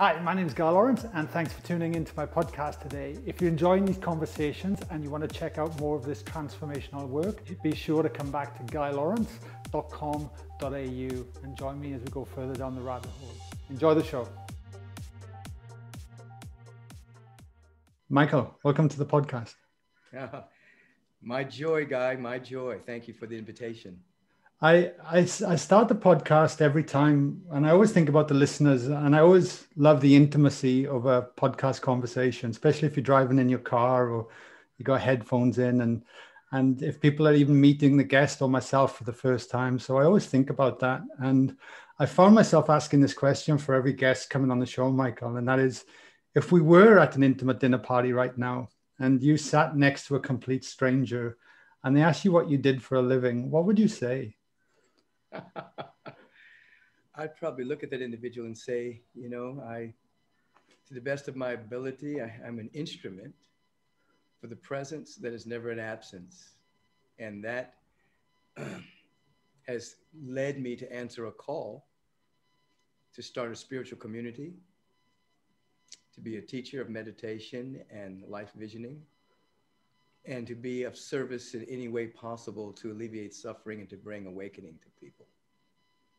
Hi, my name is Guy Lawrence, and thanks for tuning into my podcast today. If you're enjoying these conversations and you want to check out more of this transformational work, be sure to come back to guylawrence.com.au and join me as we go further down the rabbit hole. Enjoy the show. Michael, welcome to the podcast. my joy, Guy, my joy. Thank you for the invitation. I, I, I start the podcast every time and I always think about the listeners and I always love the intimacy of a podcast conversation, especially if you're driving in your car or you got headphones in and and if people are even meeting the guest or myself for the first time. So I always think about that. And I found myself asking this question for every guest coming on the show, Michael, and that is if we were at an intimate dinner party right now and you sat next to a complete stranger and they asked you what you did for a living, what would you say? I'd probably look at that individual and say, you know, I, to the best of my ability, I, am an instrument for the presence that is never an absence. And that has led me to answer a call to start a spiritual community, to be a teacher of meditation and life visioning, and to be of service in any way possible to alleviate suffering and to bring awakening to people.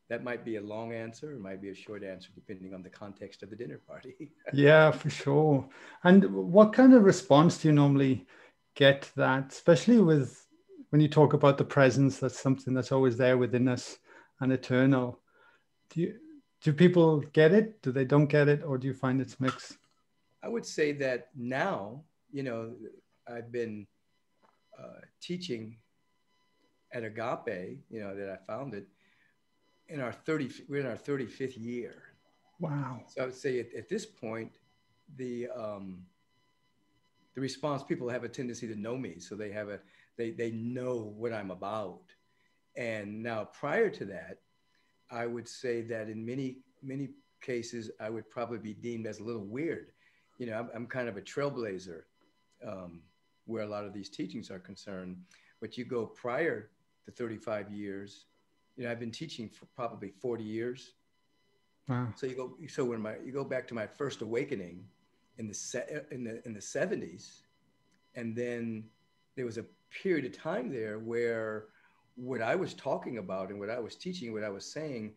That might be a long answer, it might be a short answer, depending on the context of the dinner party. yeah, for sure. And what kind of response do you normally get that, especially with when you talk about the presence, that's something that's always there within us and eternal. Do you do people get it? Do they don't get it, or do you find it's mixed? I would say that now, you know, I've been uh, teaching at Agape, you know, that I founded in our 30, we're in our 35th year. Wow. So I would say at, at this point, the, um, the response, people have a tendency to know me. So they have a, they, they know what I'm about. And now prior to that, I would say that in many, many cases, I would probably be deemed as a little weird. You know, I'm, I'm kind of a trailblazer. Um, where a lot of these teachings are concerned. But you go prior to 35 years, you know, I've been teaching for probably 40 years. Wow. So you go, so when my, you go back to my first awakening in the, se- in the, in the 70s, and then there was a period of time there where what I was talking about and what I was teaching, what I was saying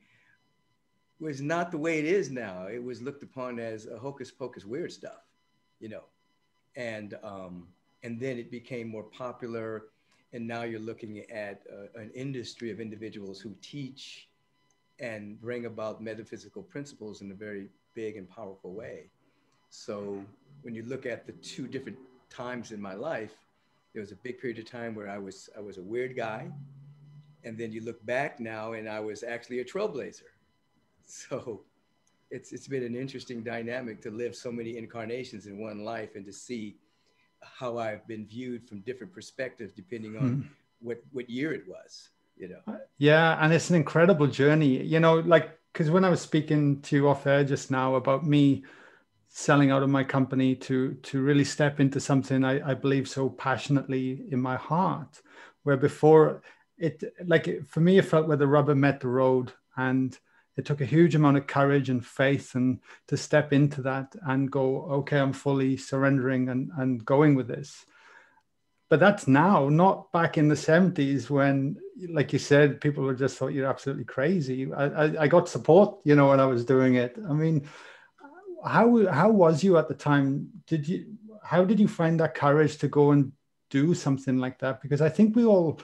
was not the way it is now. It was looked upon as a hocus pocus weird stuff, you know. And um, and then it became more popular and now you're looking at uh, an industry of individuals who teach and bring about metaphysical principles in a very big and powerful way. So when you look at the two different times in my life there was a big period of time where i was i was a weird guy and then you look back now and i was actually a trailblazer. So it's it's been an interesting dynamic to live so many incarnations in one life and to see how I've been viewed from different perspectives, depending on mm. what what year it was. You know. Uh, yeah, and it's an incredible journey. You know, like because when I was speaking to you off air just now about me selling out of my company to to really step into something I, I believe so passionately in my heart, where before it like for me it felt where the rubber met the road and it took a huge amount of courage and faith and to step into that and go okay i'm fully surrendering and, and going with this. But that's now not back in the 70s when like you said people were just thought you're absolutely crazy. I, I, I got support you know when i was doing it. I mean how how was you at the time? Did you how did you find that courage to go and do something like that? Because i think we all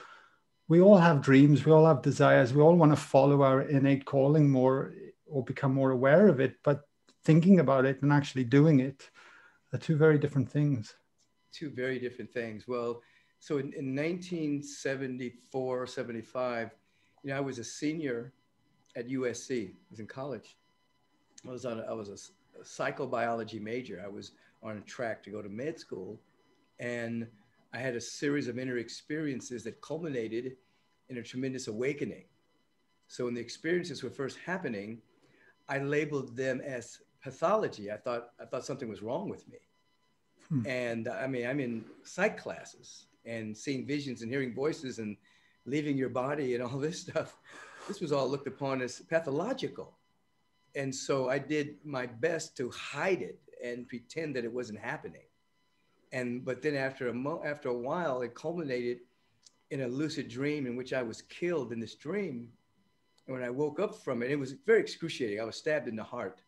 we all have dreams, we all have desires, we all want to follow our innate calling more or become more aware of it, but thinking about it and actually doing it are two very different things. Two very different things. Well, so in, in 1974, 75, you know, I was a senior at USC. I was in college. I was on. A, I was a, a psychobiology major. I was on a track to go to med school, and I had a series of inner experiences that culminated in a tremendous awakening. So when the experiences were first happening, I labeled them as pathology. I thought I thought something was wrong with me. Hmm. And I mean, I'm in psych classes and seeing visions and hearing voices and leaving your body and all this stuff. This was all looked upon as pathological. and so I did my best to hide it and pretend that it wasn't happening. And but then after a mo- after a while, it culminated in a lucid dream in which I was killed in this dream. And when I woke up from it, it was very excruciating. I was stabbed in the heart,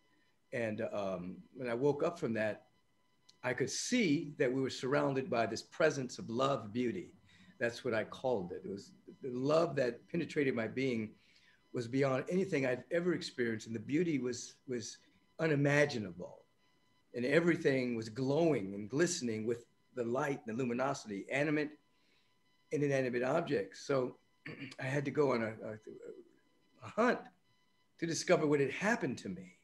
and um, when I woke up from that, I could see that we were surrounded by this presence of love, beauty. That's what I called it. It was the love that penetrated my being was beyond anything I'd ever experienced, and the beauty was was unimaginable, and everything was glowing and glistening with the light and the luminosity, animate and inanimate objects. So I had to go on a, a, a hunt to discover what had happened to me.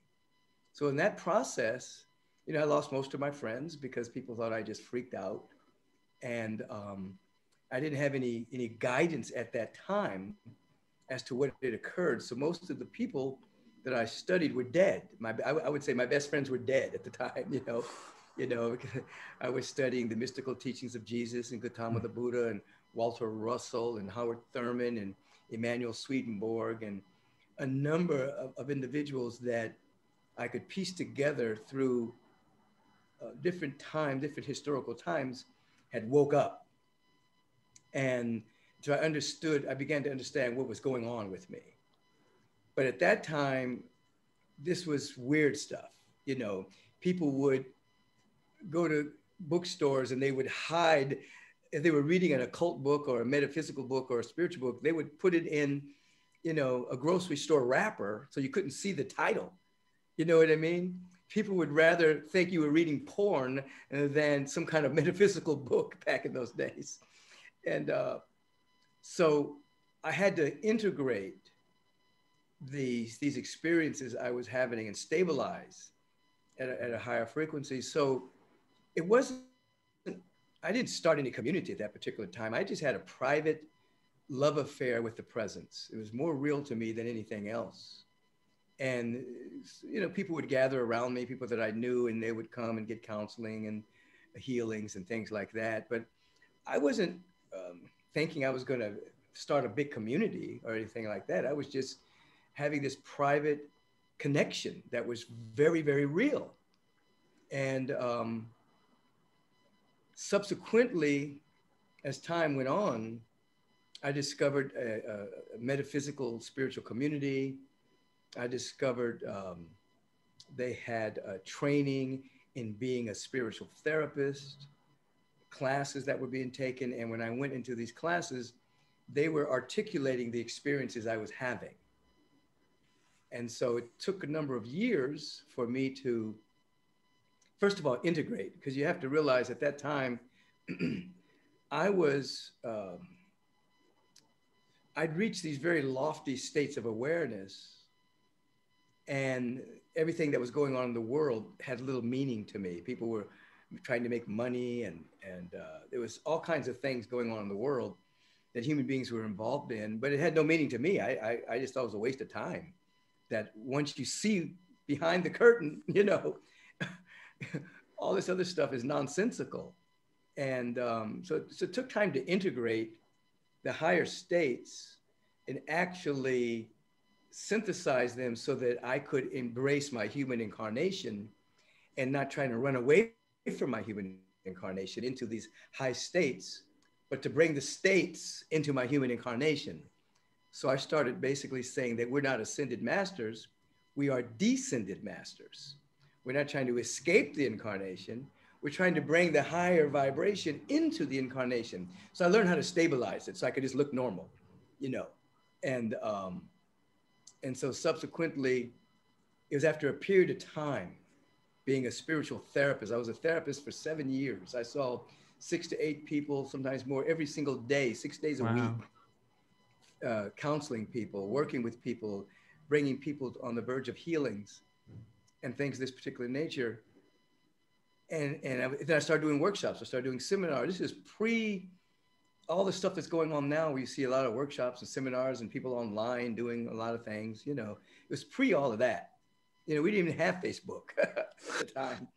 So in that process, you know, I lost most of my friends because people thought I just freaked out, and um, I didn't have any any guidance at that time as to what had occurred. So most of the people that I studied were dead. My, I, I would say my best friends were dead at the time, you know, you know, I was studying the mystical teachings of Jesus and Gautama the Buddha and Walter Russell and Howard Thurman and Emanuel Swedenborg and a number of, of individuals that I could piece together through uh, different times, different historical times, had woke up. And so I understood, I began to understand what was going on with me. But at that time, this was weird stuff. You know, people would go to bookstores and they would hide, if they were reading an occult book or a metaphysical book or a spiritual book, they would put it in, you know, a grocery store wrapper so you couldn't see the title. You know what I mean? People would rather think you were reading porn than some kind of metaphysical book back in those days. And uh, so I had to integrate these, these experiences I was having and stabilize at a, at a higher frequency. So it wasn't, I didn't start any community at that particular time. I just had a private love affair with the presence. It was more real to me than anything else. And, you know, people would gather around me, people that I knew, and they would come and get counseling and healings and things like that. But I wasn't um, thinking I was going to start a big community or anything like that. I was just having this private connection that was very, very real. And um, subsequently, as time went on, I discovered a, a metaphysical spiritual community. I discovered um, they had training in being a spiritual therapist classes that were being taken. And when I went into these classes, they were articulating the experiences I was having. And so it took a number of years for me to, first of all, integrate, because you have to realize at that time, I was, um, I'd reached these very lofty states of awareness, and everything that was going on in the world had little meaning to me. People were trying to make money, and and uh, there was all kinds of things going on in the world that human beings were involved in, but it had no meaning to me. I, I, I just thought it was a waste of time. That once you see behind the curtain, you know, all this other stuff is nonsensical. And um, so, so it took time to integrate the higher states and actually synthesize them so that I could embrace my human incarnation and not trying to run away from my human incarnation into these high states, but to bring the states into my human incarnation. So I started basically saying that we're not ascended masters, we are descended masters. We're not trying to escape the incarnation, we're trying to bring the higher vibration into the incarnation. So I learned how to stabilize it so I could just look normal, you know. And um, and so subsequently, it was after a period of time being a spiritual therapist. I was a therapist for seven years. I saw six to eight people, sometimes more, every single day, six days a wow. week, uh, counseling people, working with people, bringing people on the verge of healings and things of this particular nature. And, and I, then I started doing workshops. I started doing seminars. This is pre all the stuff that's going on now. We see a lot of workshops and seminars and people online doing a lot of things. You know, it was pre all of that you know, we didn't even have Facebook at the time.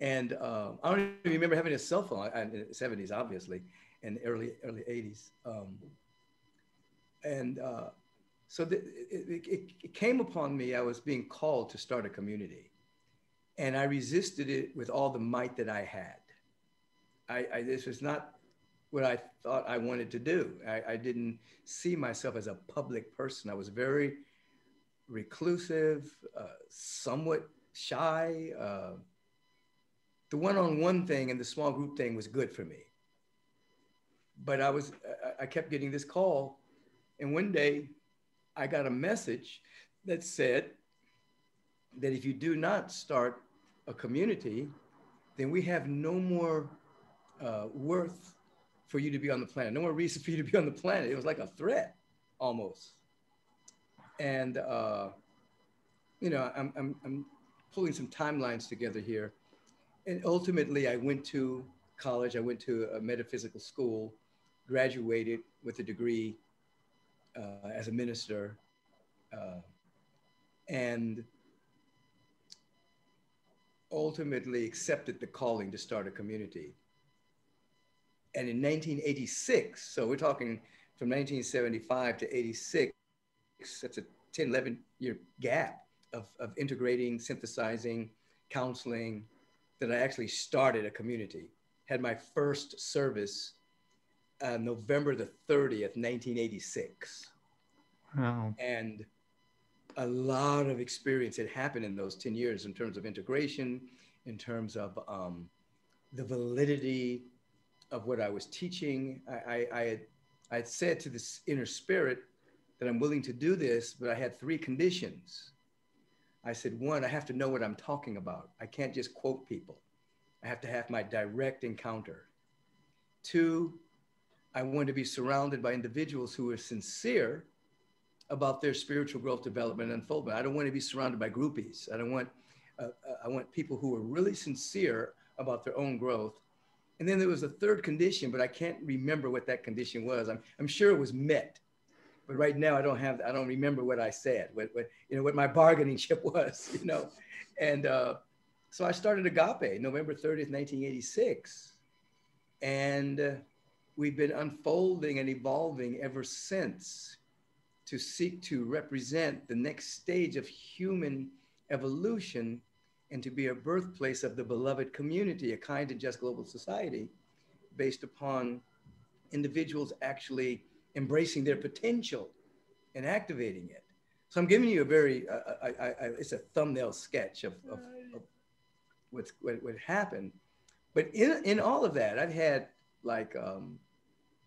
And um, I don't even remember having a cell phone in the 70s, obviously, and early early 80s. Um, and uh, so the, it, it, it came upon me. I was being called to start a community, and I resisted it with all the might that I had. I, I this was not what I thought I wanted to do. I, I didn't see myself as a public person. I was very reclusive, uh, somewhat shy. Uh, the one-on-one thing and the small group thing was good for me. But I was, I kept getting this call, and one day, I got a message that said that if you do not start a community, then we have no more uh, worth for you to be on the planet. No more reason for you to be on the planet. It was like a threat almost. And, uh, you know, I'm, I'm, I'm pulling some timelines together here. And ultimately, I went to college, I went to a metaphysical school, graduated with a degree uh, as a minister, uh, and ultimately accepted the calling to start a community and in 1986, so we're talking from 1975 to 86, that's a 10, 11 year gap of, of integrating, synthesizing, counseling, that I actually started a community. Had my first service uh, November the 30th, 1986. Wow. And a lot of experience had happened in those 10 years in terms of integration, in terms of um, the validity of what I was teaching. I, I, I, had, I had said to this inner spirit that I'm willing to do this, but I had three conditions. I said, one, I have to know what I'm talking about. I can't just quote people. I have to have my direct encounter. Two, I want to be surrounded by individuals who are sincere about their spiritual growth, development, and unfoldment. I don't want to be surrounded by groupies. I don't want, uh, uh I want people who are really sincere about their own growth and then there was a third condition, but I can't remember what that condition was. I'm, I'm sure it was met, but right now I don't have, I don't remember what I said, what, what you know, what my bargaining chip was, you know. And uh, so I started Agape November 30th, 1986. And uh, we've been unfolding and evolving ever since to seek to represent the next stage of human evolution and to be a birthplace of the beloved community, a kind and just global society based upon individuals actually embracing their potential and activating it. So I'm giving you a very, uh, I, I, I, it's a thumbnail sketch of, of, of what's, what, what happened. But in, in all of that, I've had like um,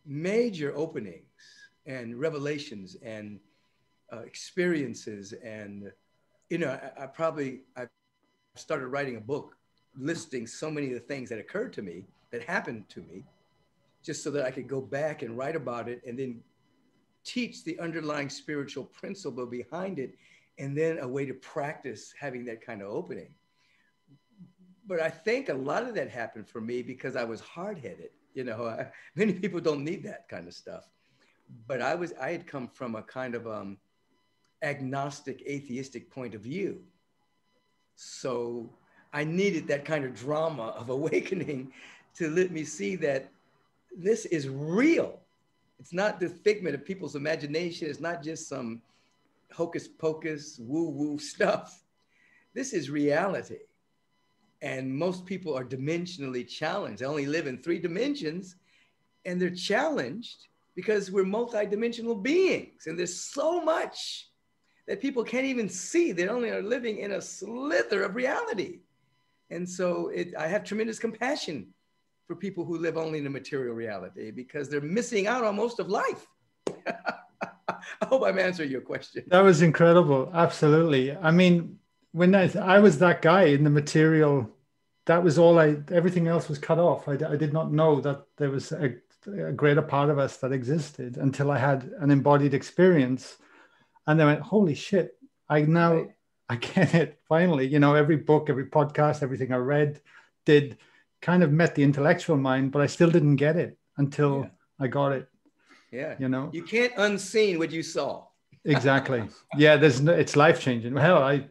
major openings and revelations and uh, experiences and you know I, I probably I've started writing a book listing so many of the things that occurred to me that happened to me just so that I could go back and write about it and then teach the underlying spiritual principle behind it and then a way to practice having that kind of opening. But I think a lot of that happened for me because I was hard-headed. You know, I, many people don't need that kind of stuff. But I was I had come from a kind of um, agnostic, atheistic point of view so I needed that kind of drama of awakening to let me see that this is real. It's not the figment of people's imagination. It's not just some hocus pocus, woo woo stuff. This is reality. And most people are dimensionally challenged. They only live in three dimensions and they're challenged because we're multidimensional beings. And there's so much that people can't even see. They only are living in a slither of reality. And so it, I have tremendous compassion for people who live only in a material reality because they're missing out on most of life. I hope I'm answering your question. That was incredible. Absolutely. I mean, when I, I was that guy in the material, that was all I, everything else was cut off. I, I did not know that there was a, a greater part of us that existed until I had an embodied experience and they went, holy shit, I now right. I get it finally. You know, every book, every podcast, everything I read did kind of met the intellectual mind, but I still didn't get it until yeah. I got it. Yeah. You know, you can't unseen what you saw. exactly. Yeah. There's no, it's life changing. Hell, I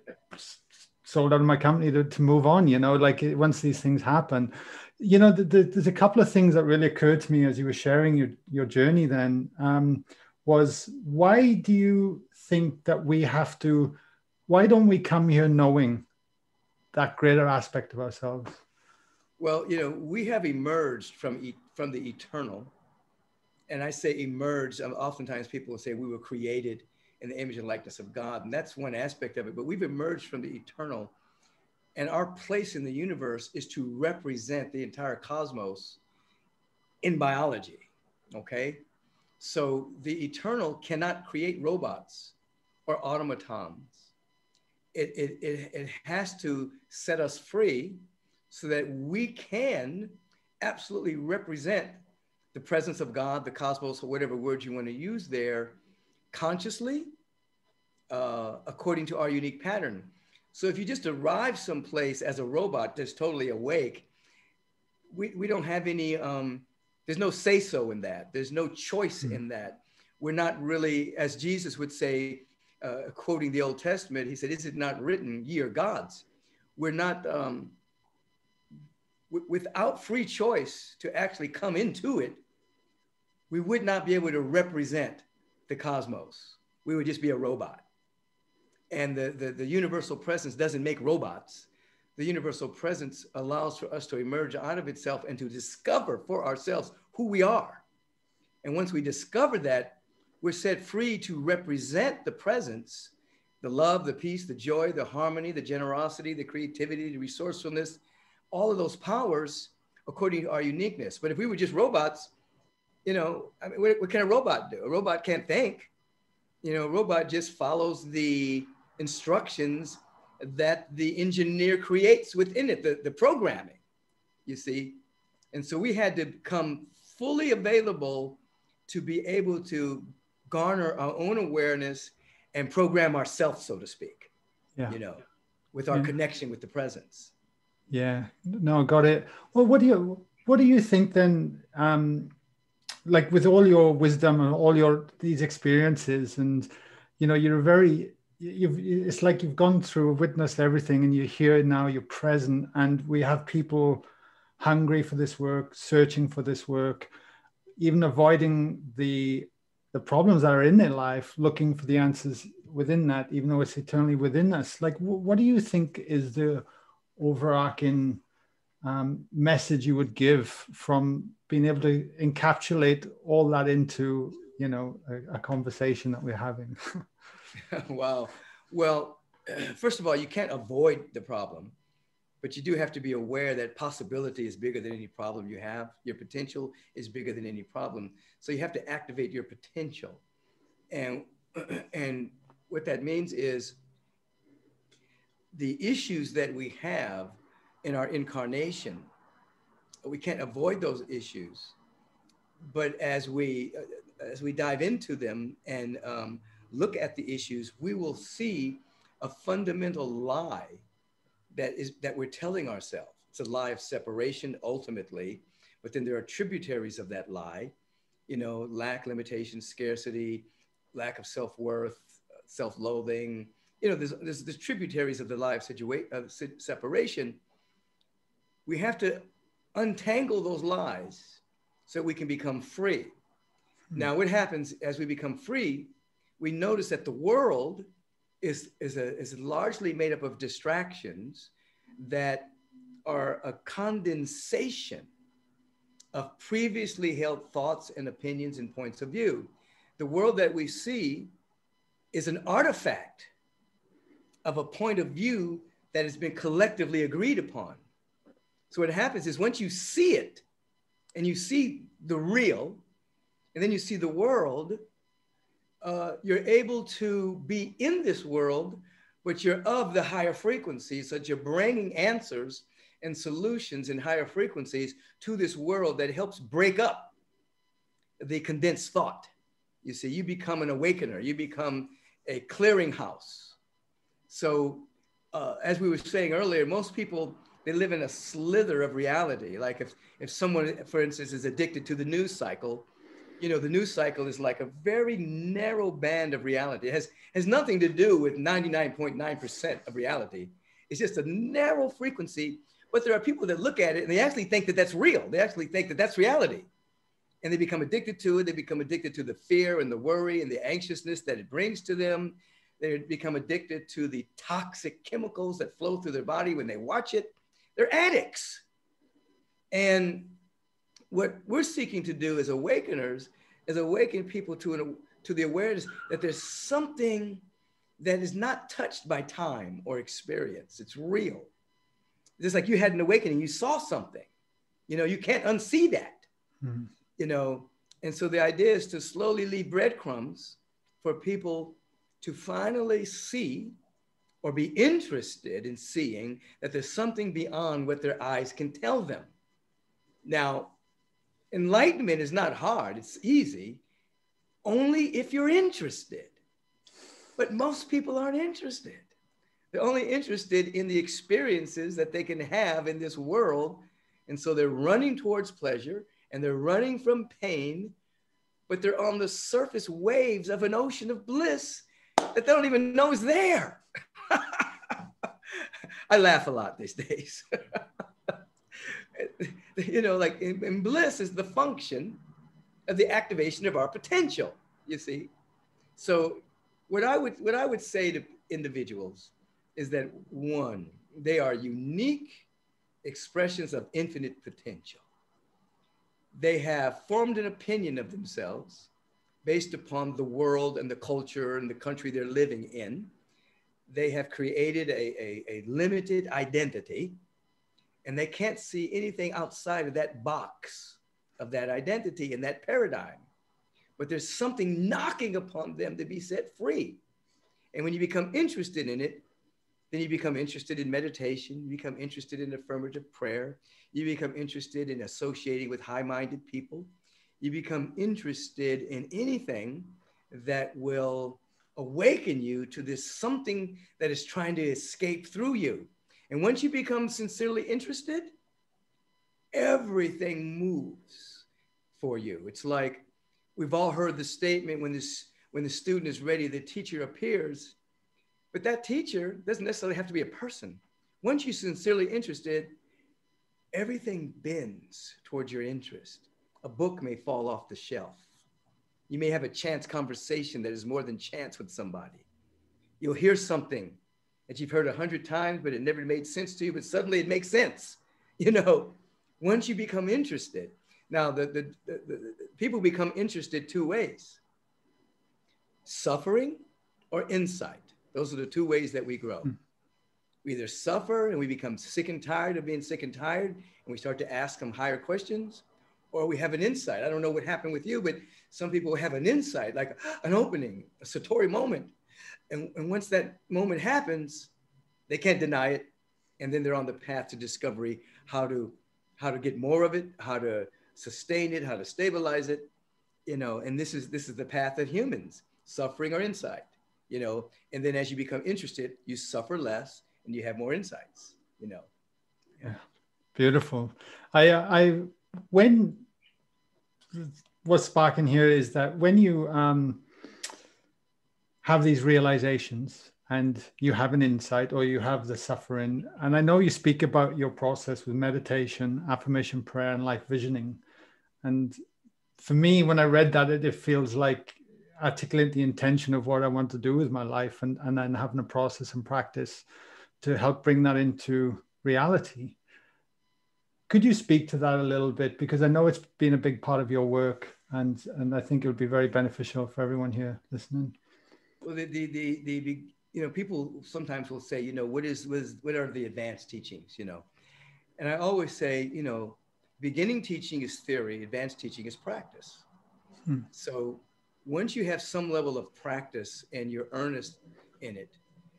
sold out of my company to, to move on, you know, like once these things happen, you know, the, the, there's a couple of things that really occurred to me as you were sharing your, your journey then. Um, was why do you think that we have to why don't we come here knowing that greater aspect of ourselves well you know we have emerged from from the eternal and i say emerged um, oftentimes people will say we were created in the image and likeness of god and that's one aspect of it but we've emerged from the eternal and our place in the universe is to represent the entire cosmos in biology okay so the eternal cannot create robots or automatons. It, it, it, it has to set us free so that we can absolutely represent the presence of God, the cosmos, or whatever word you want to use there, consciously, uh, according to our unique pattern. So if you just arrive someplace as a robot that's totally awake, we, we don't have any um, there's no say so in that. There's no choice mm-hmm. in that. We're not really, as Jesus would say, uh, quoting the Old Testament, he said, Is it not written, ye are gods? We're not, um, without free choice to actually come into it, we would not be able to represent the cosmos. We would just be a robot. And the, the, the universal presence doesn't make robots, the universal presence allows for us to emerge out of itself and to discover for ourselves who we are. And once we discover that, we're set free to represent the presence, the love, the peace, the joy, the harmony, the generosity, the creativity, the resourcefulness, all of those powers according to our uniqueness. But if we were just robots, you know, I mean, what, what can a robot do? A robot can't think. You know, a robot just follows the instructions that the engineer creates within it, the, the programming, you see. And so we had to become fully available to be able to garner our own awareness and program ourselves, so to speak, yeah. you know, with our yeah. connection with the presence. Yeah, no, got it. Well, what do you, what do you think then? Um, like with all your wisdom and all your these experiences and you know you're very you've it's like you've gone through witnessed everything and you're here now you're present. And we have people hungry for this work searching for this work even avoiding the the problems that are in their life looking for the answers within that even though it's eternally within us. Like what do you think is the overarching um, message you would give from being able to encapsulate all that into you know a, a conversation that we're having wow. Well, first of all, you can't avoid the problem, but you do have to be aware that possibility is bigger than any problem you have. Your potential is bigger than any problem. So you have to activate your potential. And, and what that means is the issues that we have in our incarnation, we can't avoid those issues. But as we, as we dive into them and um, look at the issues, we will see a fundamental lie that is that we're telling ourselves. It's a lie of separation ultimately, but then there are tributaries of that lie, you know, lack, limitation, scarcity, lack of self-worth, self-loathing. You know, there's, there's, there's tributaries of the lie of, situa- of separation. We have to untangle those lies so we can become free. Hmm. Now, what happens as we become free? we notice that the world is, is, a, is largely made up of distractions that are a condensation of previously held thoughts and opinions and points of view. The world that we see is an artifact of a point of view that has been collectively agreed upon. So what happens is once you see it and you see the real, and then you see the world, uh, you're able to be in this world, but you're of the higher frequencies, so that you're bringing answers and solutions in higher frequencies to this world that helps break up the condensed thought. You see, you become an awakener, you become a clearinghouse. So, uh, as we were saying earlier, most people they live in a slither of reality. Like if if someone, for instance, is addicted to the news cycle, you know, the news cycle is like a very narrow band of reality. It has, has nothing to do with 99.9% of reality. It's just a narrow frequency. But there are people that look at it and they actually think that that's real. They actually think that that's reality. and they become addicted to it. They become addicted to the fear and the worry and the anxiousness that it brings to them. They become addicted to the toxic chemicals that flow through their body when they watch it. They're addicts. And what we're seeking to do as awakeners is awaken people to, an, to the awareness that there's something that is not touched by time or experience. It's real. Just like you had an awakening, you saw something. You know, you can't unsee that. Mm-hmm. You know, and so the idea is to slowly leave breadcrumbs for people to finally see or be interested in seeing that there's something beyond what their eyes can tell them. Now, enlightenment is not hard, it's easy, only if you're interested. But most people aren't interested. They're only interested in the experiences that they can have in this world. And so they're running towards pleasure and they're running from pain, but they're on the surface waves of an ocean of bliss that they don't even know is there. I laugh a lot these days. you know, like in, bliss is the function of the activation of our potential, you see. So what I would what I would say to individuals is that one, they are unique expressions of infinite potential. They have formed an opinion of themselves based upon the world and the culture and the country they're living in. They have created a, a, a limited identity and they can't see anything outside of that box of that identity and that paradigm but there's something knocking upon them to be set free. And when you become interested in it, then you become interested in meditation, you become interested in affirmative prayer, you become interested in associating with high minded people, you become interested in anything that will awaken you to this something that is trying to escape through you. And once you become sincerely interested, everything moves for you. It's like We've all heard the statement when this when the student is ready, the teacher appears. But that teacher doesn't necessarily have to be a person. Once you're sincerely interested, everything bends towards your interest. A book may fall off the shelf. You may have a chance conversation that is more than chance with somebody. You'll hear something that you've heard a hundred times, but it never made sense to you, but suddenly it makes sense. You know, once you become interested, now, the, the, the, the, people become interested two ways suffering or insight. Those are the two ways that we grow. Mm. We either suffer and we become sick and tired of being sick and tired, and we start to ask them higher questions, or we have an insight. I don't know what happened with you, but some people have an insight, like an opening, a Satori moment. And, and once that moment happens, they can't deny it. And then they're on the path to discovery how to how to get more of it, how to sustain it, how to stabilize it, you know, and this is this is the path of humans, suffering or insight, you know, and then as you become interested, you suffer less and you have more insights, you know. Yeah, beautiful. I uh, I when what's sparking here is that when you um, have these realizations and you have an insight or you have the suffering and i know you speak about your process with meditation affirmation prayer and life visioning and for me, when I read that, it, it feels like articulate the intention of what I want to do with my life and, and then having a process and practice to help bring that into reality. Could you speak to that a little bit? Because I know it's been a big part of your work and, and I think it would be very beneficial for everyone here listening. Well, the, the, the, the, you know, people sometimes will say, you know, what is, what, is, what are the advanced teachings, you know? And I always say, you know, beginning teaching is theory, advanced teaching is practice. Hmm. So once you have some level of practice and you're earnest in it,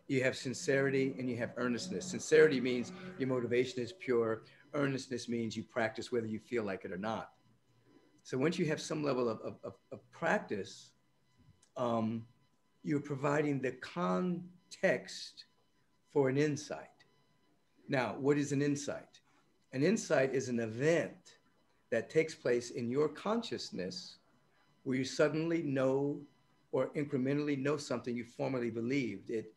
you have sincerity and you have earnestness. Sincerity means your motivation is pure. Earnestness means you practice whether you feel like it or not. So once you have some level of, of, of practice, um, you're providing the context for an insight. Now, what is an insight? An insight is an event that takes place in your consciousness where you suddenly know or incrementally know something you formerly believed. It,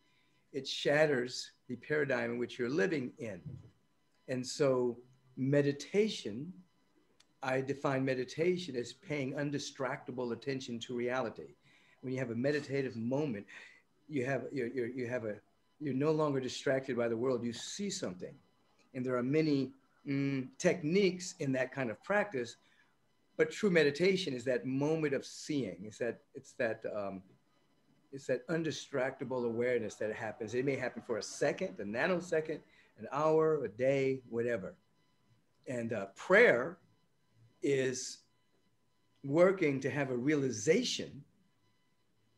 it shatters the paradigm in which you're living in. And so meditation I define meditation as paying undistractable attention to reality. When you have a meditative moment, you have you're, you're, you have a you're no longer distracted by the world. You see something, and there are many mm, techniques in that kind of practice. But true meditation is that moment of seeing. It's that it's that um, it's that undistractable awareness that happens. It may happen for a second, a nanosecond, an hour, a day, whatever. And uh, prayer is working to have a realization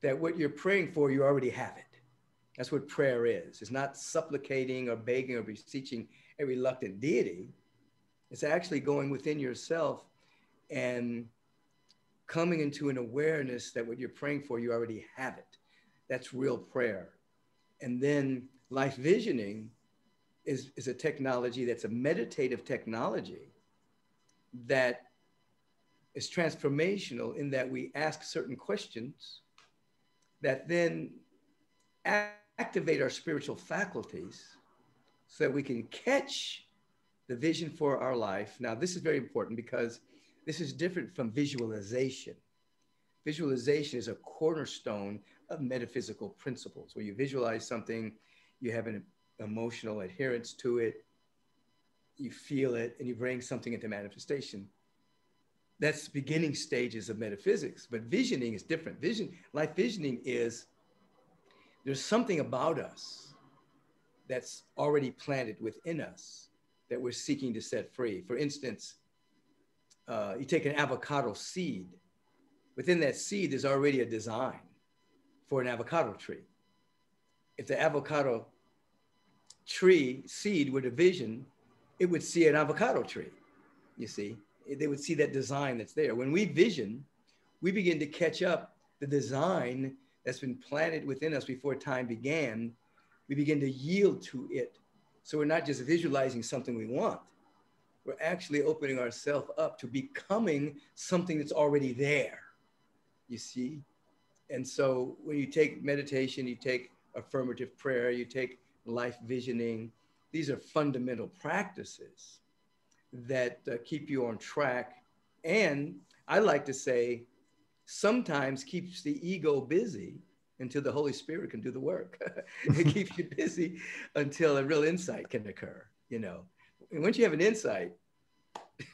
that what you're praying for, you already have it. That's what prayer is. It's not supplicating or begging or beseeching a reluctant deity. It's actually going within yourself and coming into an awareness that what you're praying for, you already have it. That's real prayer. And then life visioning is, is a technology that's a meditative technology that is transformational in that we ask certain questions that then activate our spiritual faculties so that we can catch the vision for our life. Now, this is very important because this is different from visualization. Visualization is a cornerstone of metaphysical principles where you visualize something, you have an emotional adherence to it, you feel it, and you bring something into manifestation that's beginning stages of metaphysics. But visioning is different. Vision, life visioning is there's something about us that's already planted within us that we're seeking to set free. For instance, uh, you take an avocado seed. Within that seed, there's already a design for an avocado tree. If the avocado tree seed with a vision, it would see an avocado tree, you see they would see that design that's there. When we vision, we begin to catch up the design that's been planted within us before time began. We begin to yield to it. So we're not just visualizing something we want. We're actually opening ourselves up to becoming something that's already there. You see? And so when you take meditation, you take affirmative prayer, you take life visioning, these are fundamental practices that uh, keep you on track. And I like to say, sometimes keeps the ego busy until the Holy Spirit can do the work. it keeps you busy until a real insight can occur, you know. And once you have an insight,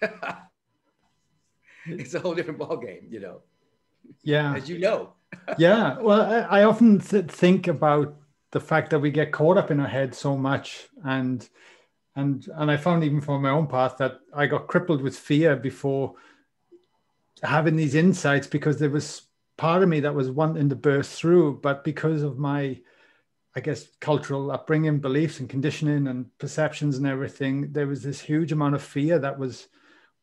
it's a whole different ballgame, you know. Yeah. As you know. yeah. Well, I, I often th- think about the fact that we get caught up in our head so much and and and I found even from my own path that I got crippled with fear before having these insights because there was part of me that was wanting to burst through, but because of my I guess cultural upbringing, beliefs and conditioning and perceptions and everything, there was this huge amount of fear that was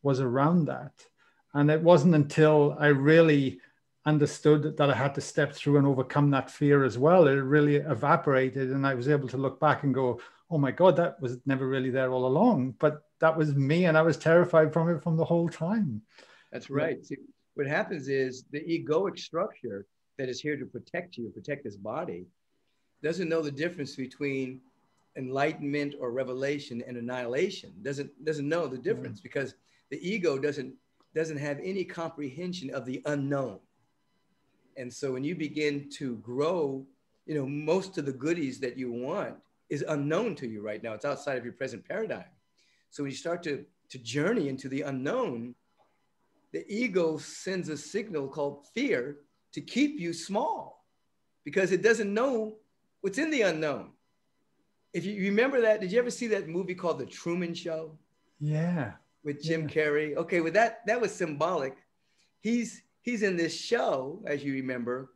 was around that. And it wasn't until I really understood that I had to step through and overcome that fear as well. It really evaporated, and I was able to look back and go, oh my God, that was never really there all along. But that was me, and I was terrified from it from the whole time. That's right. See, what happens is the egoic structure that is here to protect you, protect this body, doesn't know the difference between enlightenment or revelation and annihilation. Doesn't doesn't know the difference mm. because the ego doesn't doesn't have any comprehension of the unknown. And so when you begin to grow, you know, most of the goodies that you want is unknown to you right now. It's outside of your present paradigm. So when you start to, to journey into the unknown, the ego sends a signal called fear to keep you small because it doesn't know what's in the unknown. If you remember that, did you ever see that movie called The Truman Show? Yeah. With Jim yeah. Carrey. Okay, well that that was symbolic. He's he's in this show, as you remember.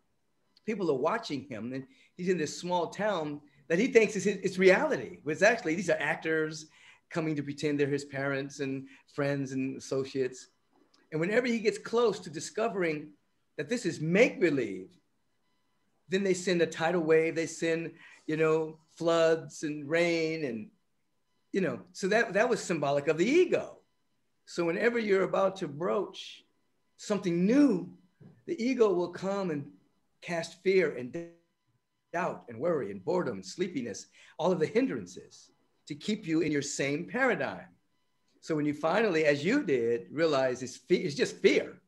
People are watching him, and he's in this small town that he thinks is it's reality. But It's actually these are actors coming to pretend they're his parents and friends and associates. And whenever he gets close to discovering that this is make believe, then they send a tidal wave. They send, you know, floods and rain and, you know, so that that was symbolic of the ego. So whenever you're about to broach something new, the ego will come and cast fear and doubt and worry and boredom, and sleepiness, all of the hindrances to keep you in your same paradigm. So when you finally, as you did, realize it's, fe- it's just fear,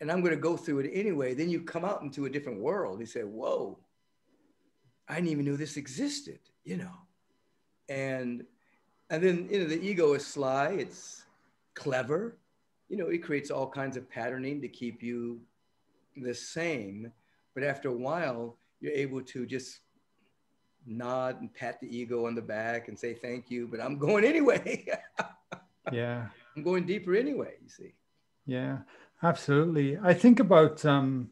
and I'm going to go through it anyway, then you come out into a different world. You say, whoa, I didn't even know this existed, you know. And and then you know the ego is sly, it's clever, you know, it creates all kinds of patterning to keep you the same. But after a while, you're able to just nod and pat the ego on the back and say thank you, but I'm going anyway. yeah. I'm going deeper anyway, you see. Yeah, absolutely. I think about um,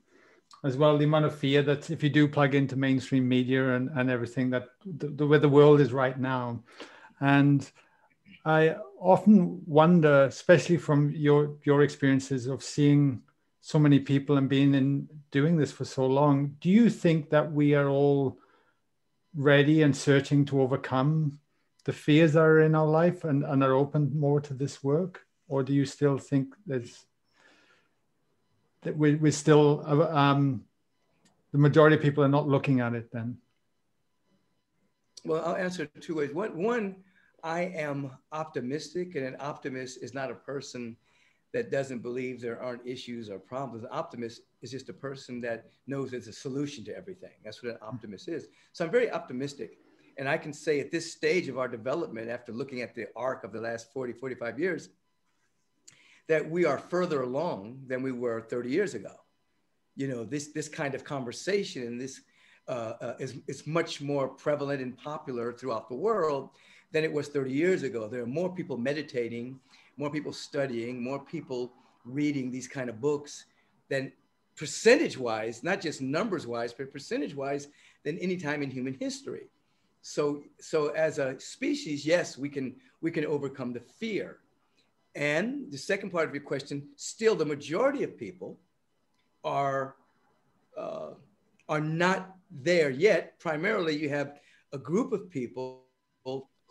as well the amount of fear that if you do plug into mainstream media and, and everything that the, the where the world is right now. And I often wonder, especially from your your experiences of seeing so many people and being in doing this for so long, do you think that we are all ready and searching to overcome the fears that are in our life and, and are open more to this work? Or do you still think there's that we, we still um, the majority of people are not looking at it then? Well, I'll answer two ways. One, one I am optimistic, and an optimist is not a person that doesn't believe there aren't issues or problems. An optimist is just a person that knows there's a solution to everything. That's what an optimist is. So I'm very optimistic. And I can say at this stage of our development, after looking at the arc of the last 40, 45 years, that we are further along than we were 30 years ago. You know, this, this kind of conversation and this uh, uh, is, is much more prevalent and popular throughout the world than it was 30 years ago. There are more people meditating, more people studying, more people reading these kind of books than percentage wise, not just numbers wise, but percentage wise than any time in human history. So, so as a species, yes, we can, we can overcome the fear. And the second part of your question, still the majority of people are, uh, are not there yet. Primarily, you have a group of people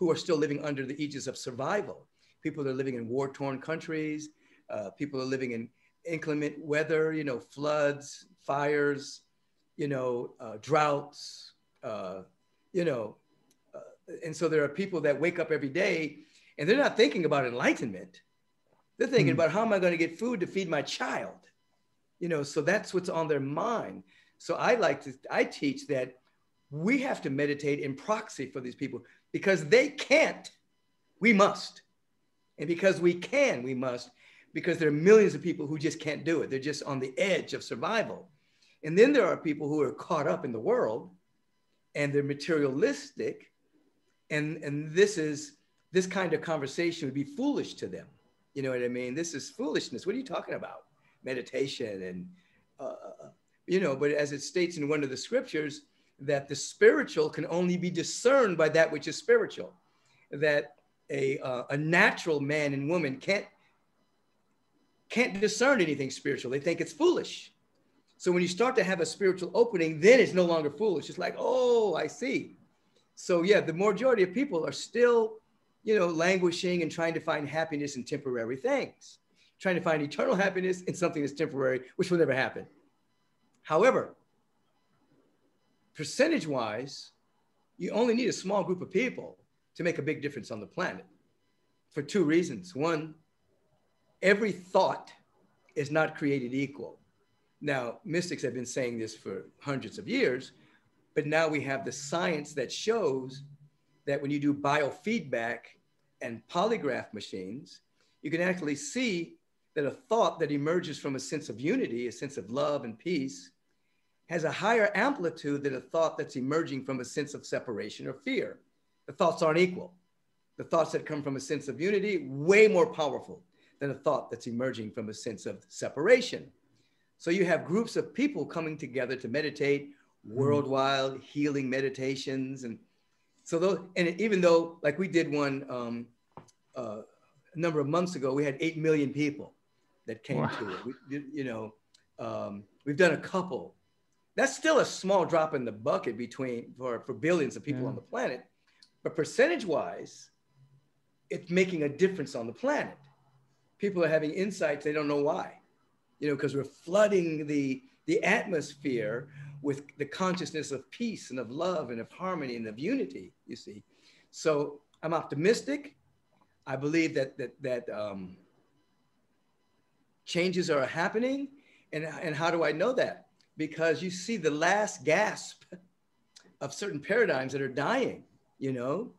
who are still living under the aegis of survival. People that are living in war-torn countries, uh, people are living in inclement weather, you know, floods, fires, you know, uh, droughts, uh, you know. Uh, and so there are people that wake up every day and they're not thinking about enlightenment. They're thinking mm. about how am I going to get food to feed my child? You know, so that's what's on their mind. So I like to, I teach that we have to meditate in proxy for these people because they can't, we must. And because we can, we must, because there are millions of people who just can't do it. They're just on the edge of survival. And then there are people who are caught up in the world and they're materialistic. And, and this is this kind of conversation would be foolish to them. You know what I mean? This is foolishness. What are you talking about? Meditation and, uh, uh, uh you know, but as it states in one of the scriptures, that the spiritual can only be discerned by that which is spiritual, that a, uh, a natural man and woman can't, can't discern anything spiritual. They think it's foolish. So when you start to have a spiritual opening, then it's no longer foolish. It's like, oh, I see. So yeah, the majority of people are still, you know, languishing and trying to find happiness in temporary things, trying to find eternal happiness in something that's temporary, which will never happen. However, percentage wise, you only need a small group of people to make a big difference on the planet for two reasons. One, every thought is not created equal. Now, mystics have been saying this for hundreds of years, but now we have the science that shows that when you do biofeedback and polygraph machines, you can actually see that a thought that emerges from a sense of unity, a sense of love and peace, has a higher amplitude than a thought that's emerging from a sense of separation or fear. The thoughts aren't equal. The thoughts that come from a sense of unity, way more powerful than a thought that's emerging from a sense of separation. So you have groups of people coming together to meditate, hmm. worldwide healing meditations. And so those, and even though like we did one um, uh, a number of months ago, we had 8 million people that came wow. to it. We, you know, um, we've done a couple that's still a small drop in the bucket between for, for billions of people yeah. on the planet. But percentage wise, it's making a difference on the planet. People are having insights they don't know why, you know, because we're flooding the, the atmosphere with the consciousness of peace and of love and of harmony and of unity, you see. So I'm optimistic. I believe that that that um, changes are happening, and and how do I know that? Because you see the last gasp of certain paradigms that are dying. You know,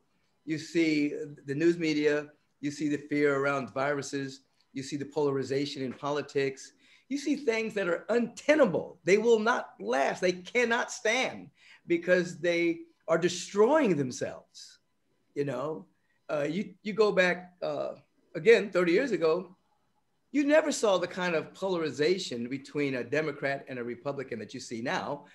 you see the news media, you see the fear around viruses, you see the polarization in politics, you see things that are untenable. They will not last. They cannot stand because they are destroying themselves. You know, uh, you you go back uh, again 30 years ago, you never saw the kind of polarization between a Democrat and a Republican that you see now.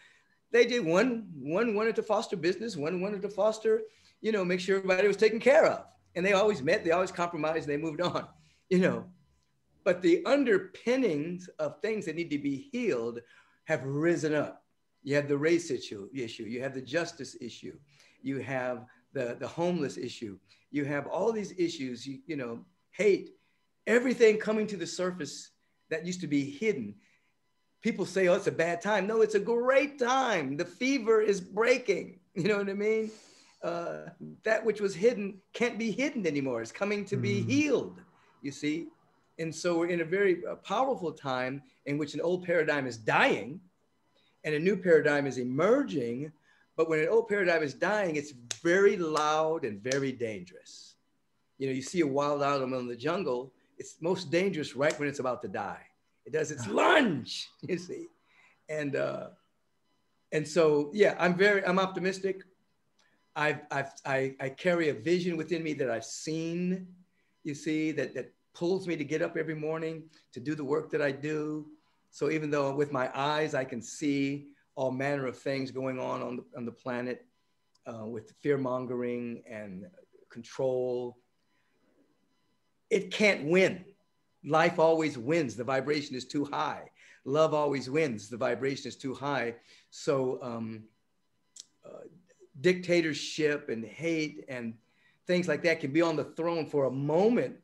They did one one wanted to foster business, one wanted to foster, you know, make sure everybody was taken care of, and they always met, they always compromised, and they moved on. You know, but the underpinnings of things that need to be healed have risen up. You have the race issue, issue. you have the justice issue, you have the, the homeless issue, you have all these issues, you, you know, hate, everything coming to the surface that used to be hidden. People say, oh, it's a bad time. No, it's a great time. The fever is breaking. You know what I mean? Uh, that which was hidden can't be hidden anymore. It's coming to be mm. healed, you see? And so we're in a very uh, powerful time in which an old paradigm is dying and a new paradigm is emerging. But when an old paradigm is dying, it's very loud and very dangerous. You know, you see a wild animal in the jungle, it's most dangerous right when it's about to die. It does its lunge, you see. And uh, and so yeah, I'm very I'm optimistic. I've, I've I, I carry a vision within me that I've seen, you see, that that pulls me to get up every morning to do the work that I do. So even though with my eyes I can see all manner of things going on on the, on the planet uh, with fear mongering and control, it can't win. Life always wins. The vibration is too high. Love always wins. The vibration is too high. So um, uh, dictatorship and hate and things like that can be on the throne for a moment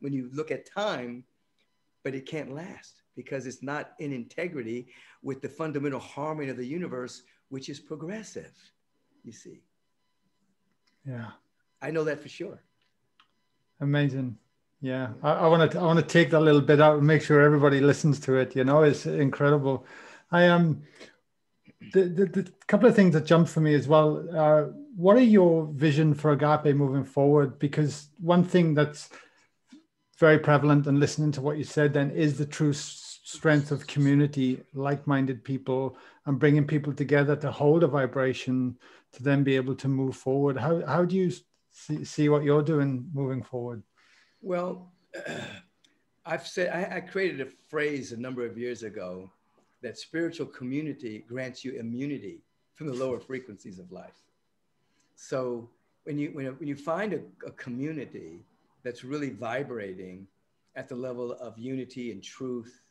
when you look at time, but it can't last because it's not in integrity with the fundamental harmony of the universe, which is progressive, you see. Yeah. I know that for sure. Amazing. Yeah. I want to I want to take that little bit out and make sure everybody listens to it. You know, it's incredible. I am um, the, the, the couple of things that jumped for me as well. Uh, what are your vision for Agape moving forward? Because one thing that's very prevalent and listening to what you said then is the true strength of community like-minded people and bringing people together to hold a vibration to then be able to move forward how, how do you see, see what you're doing moving forward well i've said I, I created a phrase a number of years ago that spiritual community grants you immunity from the lower frequencies of life. So when you when, when you find a, a community that's really vibrating at the level of unity and truth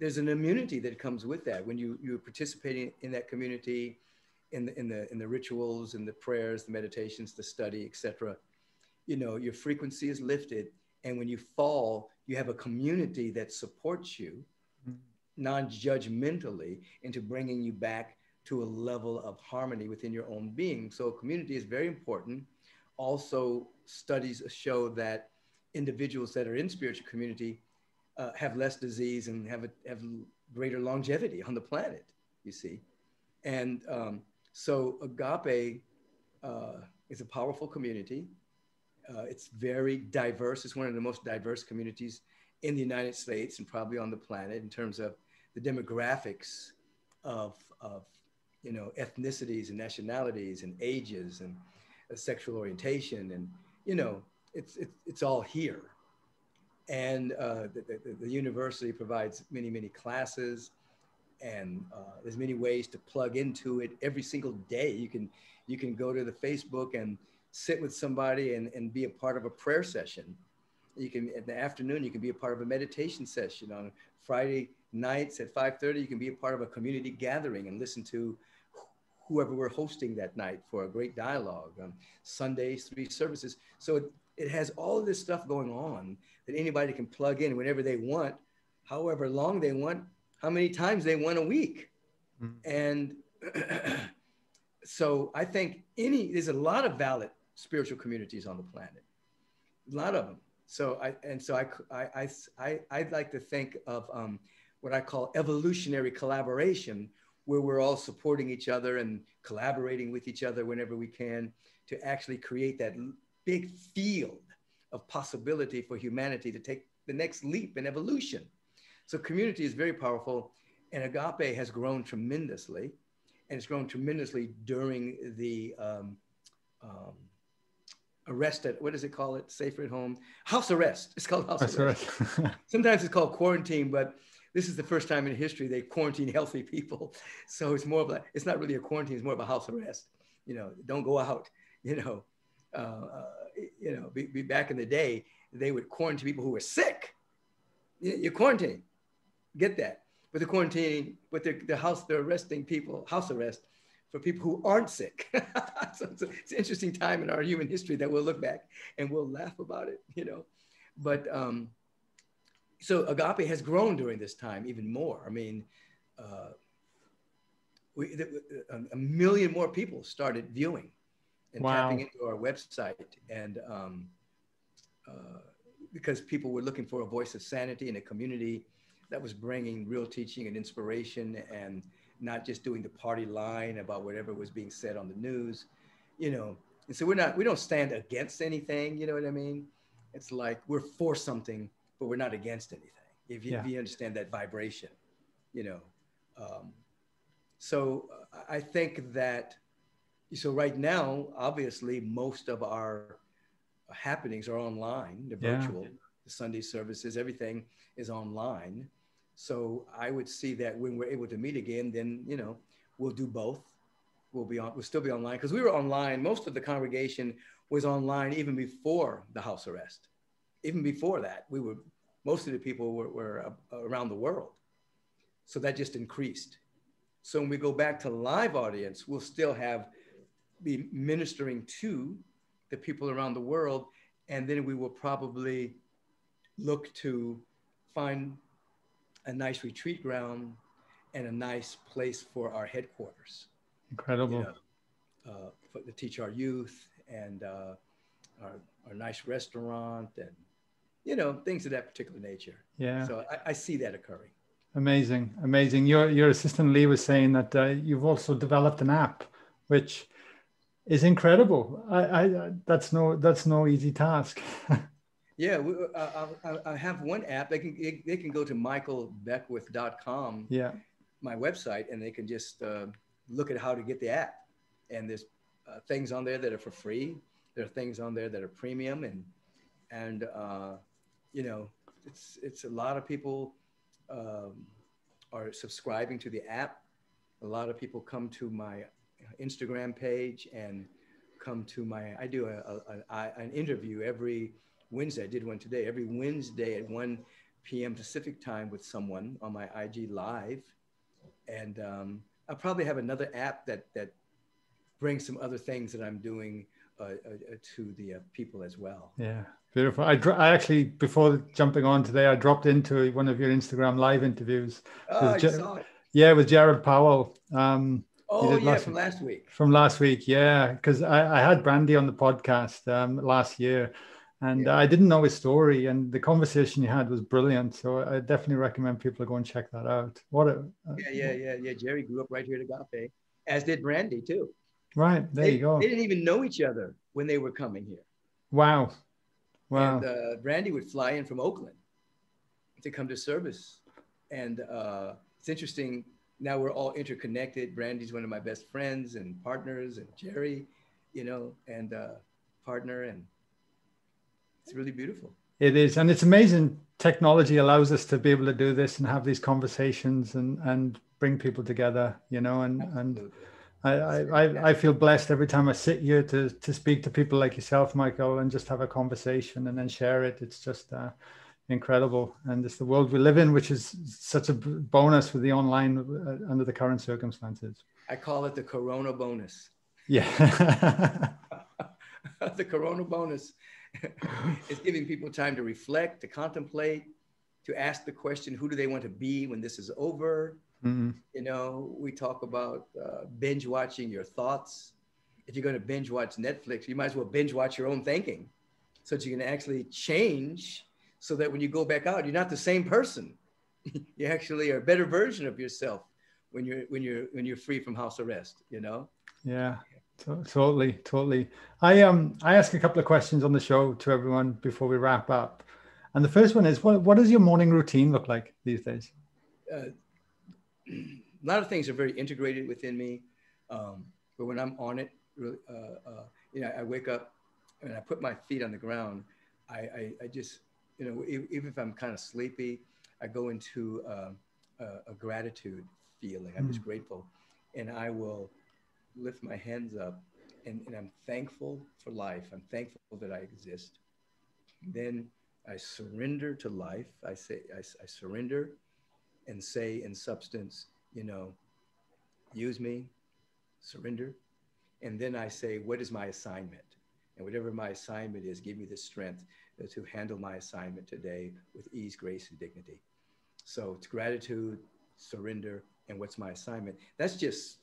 there's an immunity that comes with that. When you you're participating in that community in the in the in the rituals and the prayers the meditations the study etc you know your frequency is lifted and when you fall you have a community that supports you mm-hmm. non-judgmentally into bringing you back to a level of harmony within your own being so community is very important also studies show that individuals that are in spiritual community uh, have less disease and have a, have greater longevity on the planet. You see, and um, so Agape uh, is a powerful community. Uh, it's very diverse. It's one of the most diverse communities in the United States and probably on the planet in terms of the demographics of, of you know ethnicities and nationalities and ages and uh, sexual orientation and you know, it's, it's, it's all here. And uh, the, the, the, university provides many, many classes and uh, there's many ways to plug into it every single day. You can, you can go to the Facebook and sit with somebody and, and be a part of a prayer session. You can, in the afternoon, you can be a part of a meditation session on Friday nights at 5.30, you can be a part of a community gathering and listen to whoever we're hosting that night for a great dialogue. Um, Sundays, three services. So it, it has all this stuff going on that anybody can plug in whenever they want, however long they want, how many times they want a week. Mm-hmm. And so I think any there's a lot of valid spiritual communities on the planet. A lot of them. So I and so I I I I'd like to think of um, what I call evolutionary collaboration, where we're all supporting each other and collaborating with each other whenever we can to actually create that big field of possibility for humanity to take the next leap in evolution. So community is very powerful, and Agape has grown tremendously, and it's grown tremendously during the um, um, arrested. What does it call it? Safer at home. House arrest. It's called house That's arrest. Right. Sometimes it's called quarantine, but this is the first time in history they quarantine healthy people. So it's more of a, it's not really a quarantine, it's more of a house arrest. You know, don't go out, you know. Uh, uh, you know, be, be, back in the day, they would quarantine people who were sick. You, quarantine, get that. But the quarantine, but the, the house, they're arresting people, house arrest for people who aren't sick. so it's, a, it's, an interesting time in our human history that we'll look back and we'll laugh about it, you know. But um, so agape has grown during this time even more. I mean, uh, we, a million more people started viewing and wow. tapping into our website, and um, uh, because people were looking for a voice of sanity in a community that was bringing real teaching and inspiration, and not just doing the party line about whatever was being said on the news, you know. And so we're not we don't stand against anything, you know what I mean? It's like we're for something but we're not against anything. If you, yeah. if you understand that vibration, you know. Um, so I think that, so right now, obviously, most of our happenings are online, the yeah. virtual, the Sunday services, everything is online. So I would see that when we're able to meet again, then, you know, we'll do both. We'll be on, we'll still be online because we were online. Most of the congregation was online even before the house arrest even before that, we were most of the people were, were around the world. So that just increased. So when we go back to live audience, we'll still have be ministering to the people around the world, and then we will probably look to find a nice retreat ground and a nice place for our headquarters. Incredible. You know, uh, for, to teach our youth and uh, our, our nice restaurant and you know, things of that particular nature. Yeah. So I, I see that occurring. Amazing, amazing. Your your assistant Lee was saying that uh, you've also developed an app, which is incredible. I, I that's no that's no easy task. yeah, we, uh, I, I, have one app. They can they can go to michaelbeckwith.com. Yeah. My website, and they can just uh, look at how to get the app. And there's uh, things on there that are for free. There are things on there that are premium, and and uh, you know, it's it's a lot of people um, are subscribing to the app. A lot of people come to my Instagram page and come to my. I do a, a, a an interview every Wednesday. I did one today. Every Wednesday at 1 p.m. Pacific time with someone on my IG live, and um, I'll probably have another app that that brings some other things that I'm doing uh, uh, to the uh, people as well. Yeah, beautiful. I, I actually before jumping on today, I dropped into one of your Instagram live interviews. Oh, I saw it. Yeah, with Jared Powell. Um, oh yeah, last from last week. From last week, yeah, because I, I had Brandy on the podcast um, last year, and yeah. I didn't know his story, and the conversation you had was brilliant. So I definitely recommend people go and check that out. What a uh, yeah, yeah, yeah, yeah. Jerry grew up right here at Agape, as did Brandy too. Right. There they, you go. They didn't even know each other when they were coming here. Wow. Wow. And uh, Brandy would fly in from Oakland to come to service. And uh, it's interesting. Now we're all interconnected. Brandy's one of my best friends and partners, and Jerry, you know, and uh, partner. And it's really beautiful. It is. And it's amazing. Technology allows us to be able to do this and have these conversations and, and bring people together, you know, and, Absolutely. and I, I, I feel blessed every time I sit here to, to speak to people like yourself, Michael, and just have a conversation and then share it. It's just uh, incredible. And it's the world we live in, which is such a bonus with the online uh, under the current circumstances. I call it the Corona bonus. Yeah. the Corona bonus is giving people time to reflect, to contemplate, to ask the question, who do they want to be when this is over? Mm-hmm. You know, we talk about uh, binge watching your thoughts. If you're going to binge watch Netflix, you might as well binge watch your own thinking. so that you can actually change so that when you go back out, you're not the same person. you actually are a better version of yourself when you're when you're when you're free from house arrest, you know? Yeah. Totally, totally. I um I ask a couple of questions on the show to everyone before we wrap up. And the first one is what what does your morning routine look like these days? Uh, a lot of things are very integrated within me. Um, but when I'm on it, uh, uh, you know, I wake up and I put my feet on the ground. I, I, I just, you know, even if I'm kind of sleepy, I go into uh, a, a, gratitude feeling. I'm mm. just grateful. And I will lift my hands up and, and I'm thankful for life. I'm thankful that I exist. Then I surrender to life. I say, I, I surrender and say in substance, you know, use me, surrender. And then I say, what is my assignment? And whatever my assignment is, give me the strength to handle my assignment today with ease, grace, and dignity. So it's gratitude, surrender, and what's my assignment? That's just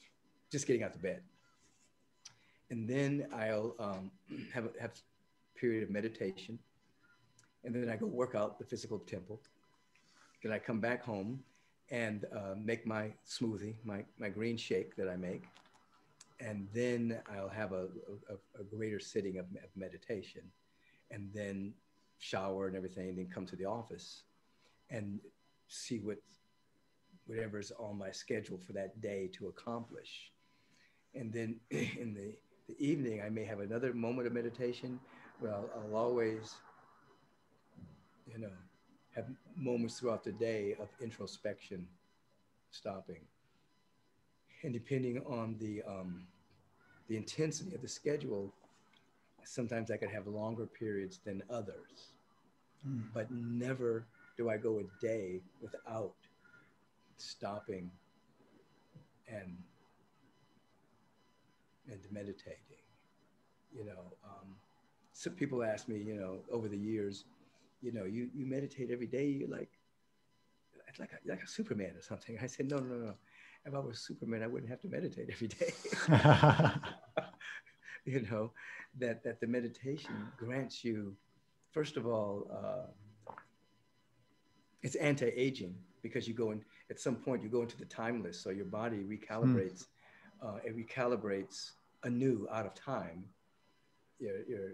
just getting out of bed. And then I'll um, have, a, have a period of meditation. And then I go work out the physical temple. Then I come back home and uh, make my smoothie, my, my green shake that I make. And then I'll have a, a, a greater sitting of, of, meditation and then shower and everything, and then come to the office and see what whatever's on my schedule for that day to accomplish. And then in the, the evening, I may have another moment of meditation. Well, I'll always, you know, have moments throughout the day of introspection, stopping. And depending on the, um, the intensity of the schedule, sometimes I could have longer periods than others. Mm. But never do I go a day without stopping and and meditating. You know, um, some people ask me, you know, over the years, you know, you, you meditate every day. You're like, it's like a, like a Superman or something. I said, no, no, no. If I was Superman, I wouldn't have to meditate every day. you know, that, that the meditation grants you, first of all, uh, it's anti-aging because you go in, at some point you go into the timeless. So your body recalibrates, hmm. Uh, it recalibrates anew out of time. Your, your,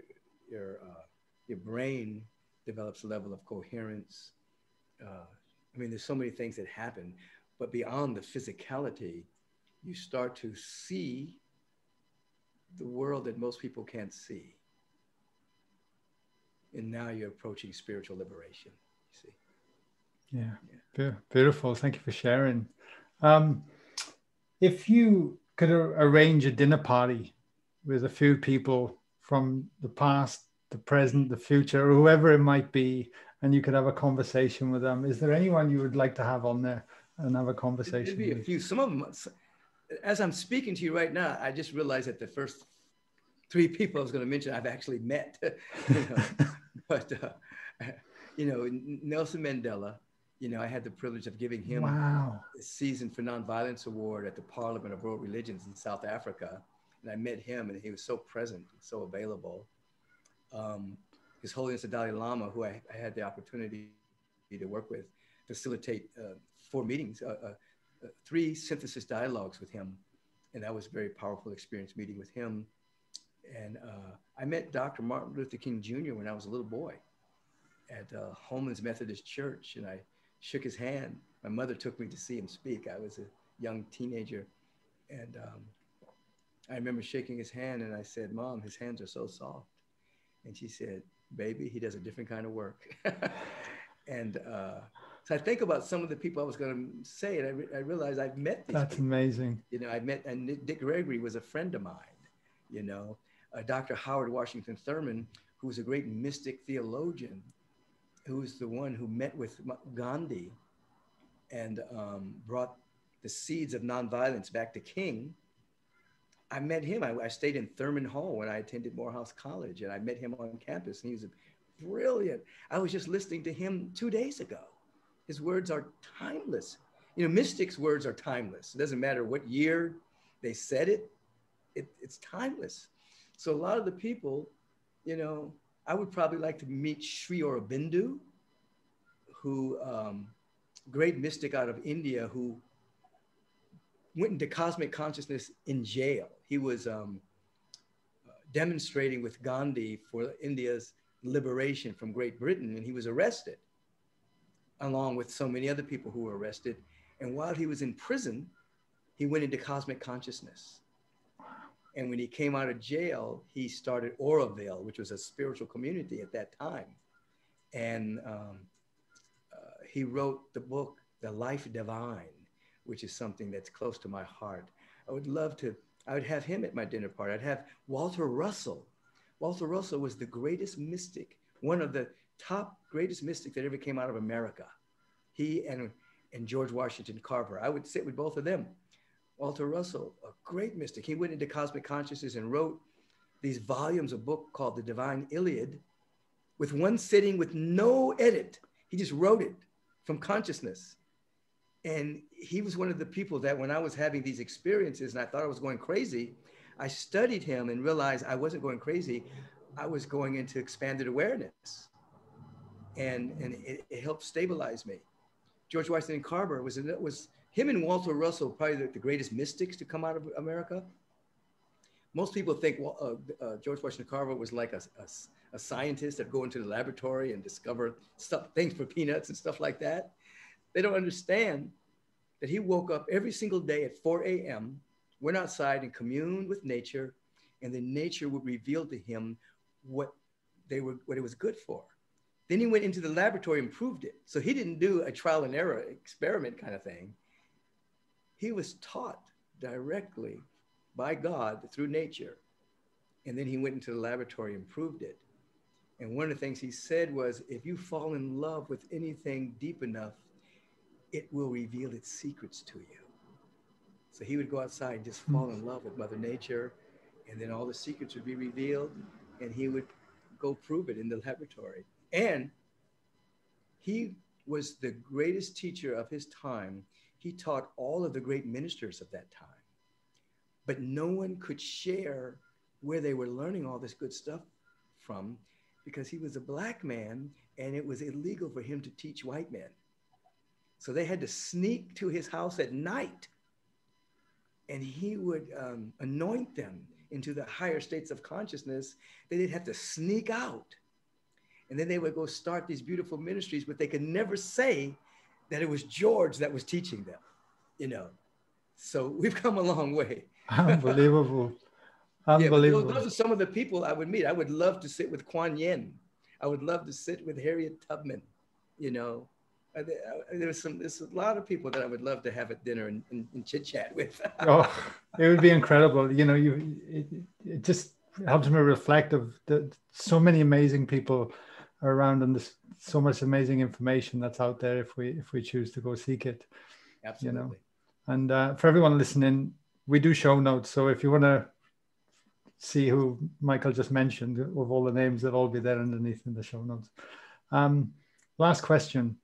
your, uh, your brain develops a level of coherence. Uh, I mean, there's so many things that happen, but beyond the physicality, you start to see the world that most people can't see. And now you're approaching spiritual liberation, you see. Yeah, yeah. beautiful. Thank you for sharing. Um, if you could arrange a dinner party with a few people from the past, the present, the future, or whoever it might be, and you could have a conversation with them. Is there anyone you would like to have on there and have a conversation? Maybe a few. Some of them, as I'm speaking to you right now, I just realized that the first three people I was going to mention I've actually met. you know, but uh, you know, Nelson Mandela. You know, I had the privilege of giving him wow. the Season for Nonviolence Award at the Parliament of World Religions in South Africa, and I met him, and he was so present, so available um, His Holiness the Dalai Lama, who I, I, had the opportunity to work with, facilitate uh, four meetings, uh, uh, uh, three synthesis dialogues with him. And that was a very powerful experience meeting with him. And uh, I met Dr. Martin Luther King Jr. when I was a little boy at uh, Homelands Methodist Church. And I shook his hand. My mother took me to see him speak. I was a young teenager. And um, I remember shaking his hand and I said, Mom, his hands are so soft. And she said, baby, he does a different kind of work. and uh, so I think about some of the people I was going to say, and I, re- I realized I've met these. That's people. amazing. You know, I met, and Dick Gregory was a friend of mine. You know, uh, Dr. Howard Washington Thurman, who was a great mystic theologian, who was the one who met with Gandhi and um, brought the seeds of nonviolence back to King I met him. I, I, stayed in Thurman Hall when I attended Morehouse College, and I met him on campus, and he was brilliant. I was just listening to him two days ago. His words are timeless. You know, mystics' words are timeless. It doesn't matter what year they said it, it it's timeless. So a lot of the people, you know, I would probably like to meet Sri Aurobindo, who um, great mystic out of India who went into cosmic consciousness in jail. He was um, demonstrating with Gandhi for India's liberation from Great Britain, and he was arrested, along with so many other people who were arrested. And while he was in prison, he went into cosmic consciousness. And when he came out of jail, he started Auroville, which was a spiritual community at that time. And um, uh, he wrote the book, The Life Divine, which is something that's close to my heart. I would love to, I would have him at my dinner party. I'd have Walter Russell. Walter Russell was the greatest mystic, one of the top greatest mystics that ever came out of America. He and, and George Washington Carver. I would sit with both of them Walter Russell, a great mystic. He went into cosmic consciousness and wrote these volumes of book called The Divine Iliad with one sitting with no edit. He just wrote it from consciousness. And he was one of the people that when I was having these experiences and I thought I was going crazy, I studied him and realized I wasn't going crazy. I was going into expanded awareness. And, and it, it helped stabilize me. George Washington Carver was, was him and Walter Russell, probably the, the greatest mystics to come out of America. Most people think well, uh, uh, George Washington Carver was like a, a, a, scientist that go into the laboratory and discover stuff, things for peanuts and stuff like that. They don't understand that he woke up every single day at 4 a.m., went outside and communed with nature, and then nature would reveal to him what they were, what it was good for. Then he went into the laboratory and proved it. So he didn't do a trial and error experiment kind of thing he was taught directly by God through nature. And then he went into the laboratory and proved it. And one of the things he said was if you fall in love with anything deep enough, it will reveal its secrets to you. So he would go outside and just fall in love with Mother Nature, and then all the secrets would be revealed, and he would go prove it in the laboratory. And he was the greatest teacher of his time he taught all of the great ministers of that time. But no one could share where they were learning all this good stuff from because he was a black man and it was illegal for him to teach white men. So they had to sneak to his house at night and he would um, anoint them into the higher states of consciousness. They'd have to sneak out. And then they would go start these beautiful ministries, but they could never say that it was George that was teaching them, you know. So we've come a long way. Unbelievable. Unbelievable. Yeah, those, those, are some of the people I would meet. I would love to sit with Kuan Yin. I would love to sit with Harriet Tubman, you know. There's some there's a lot of people that I would love to have at dinner and, and, and chit chat with. oh, it would be incredible. You know, you it, it just helps me reflect of the so many amazing people around and there's so much amazing information that's out there if we if we choose to go seek it absolutely you know. And uh, for everyone listening we do show notes so if you want to see who michael just mentioned of all the names they'll all be there underneath in the show notes. Um, last question.